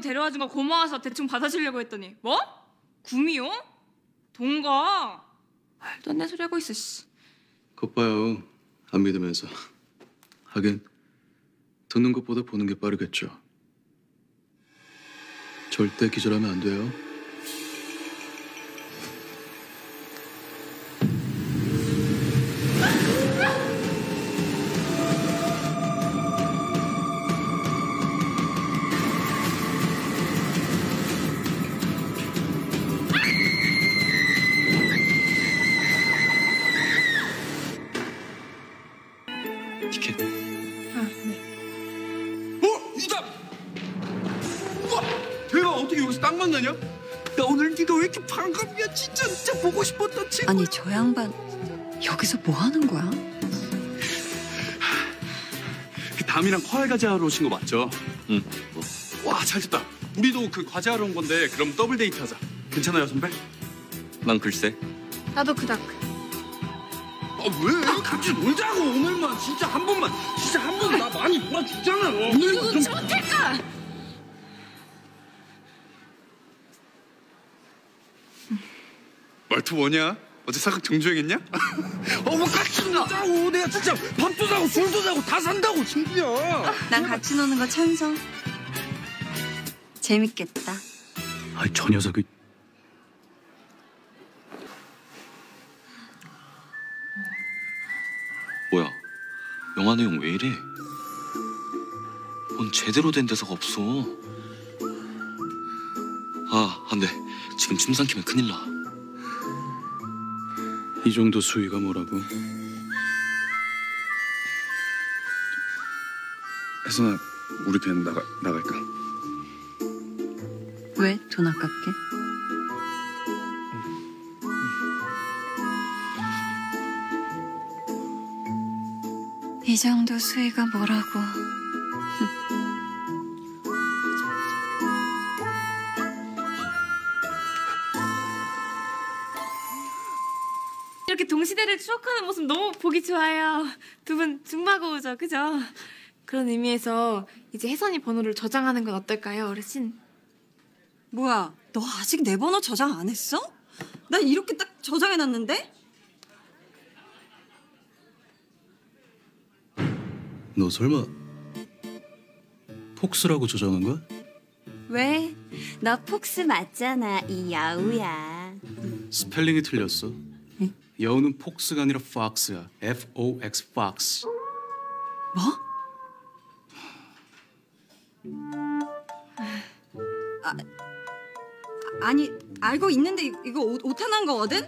데려와 준 거 고마워서 대충 받아주려고 했더니 뭐? 구미호? 동거? 말도 안 되는 소리 하고 있어 씨. 겉 봐요. 안 믿으면서. 하긴 듣는 것보다 보는 게 빠르겠죠. 절대 기절하면 안 돼요. 아, 네. 어? 이다! 우와! 대박 어떻게 여기서 딱 만나냐? 나 오늘 네가 왜 이렇게 반갑냐 진짜 진짜 보고 싶었던 친구 아니 저 양반 여기서 뭐 하는 거야? 그 담이랑 과일 과제 하러 오신 거 맞죠? 응. 와 잘 됐다 우리도 그 과제 하러 온 건데 그럼 더블 데이트 하자 괜찮아요 선배? 난 글쎄. 나도 그닥. 아왜 같이 놀자고 오늘만 진짜 한 번만 진짜 한 번 나 많이 놀아주잖아 오늘만 좀 못할까? 말투 뭐냐? 어제 사극 정주행했냐? 어뭐 같이 놀자고 내가 진짜 밥도 사고 술도 사고 다 산다고 친구야 난 같이 노는 거 찬성. 재밌겠다. 아이 저 녀석이 뭐야? 영화 내용 왜 이래? 뭔 제대로 된 대사가 없어. 아, 안 돼. 지금 침 삼키면 큰일 나. 이 정도 수위가 뭐라고? 혜선아 우리 그냥 나가, 나갈까? 왜 돈 아깝게? 이 정도 수위가 뭐라고? 이렇게 동시대를 추억하는 모습 너무 보기 좋아요. 두 분 중마고우죠, 그죠? 그런 의미에서 이제 혜선이 번호를 저장하는 건 어떨까요, 어르신? 뭐야, 너 아직 내 번호 저장 안 했어? 난 이렇게 딱 저장해놨는데? 너 설마 fox라고 저장한 거야? 왜? 너 fox 맞잖아, 이 여우야. 스펠링이 틀렸어. 여우는 fox가 아니라 X fox. 뭐? 아, 아니, 알고 있는데 이거 오- 오타난 거거든?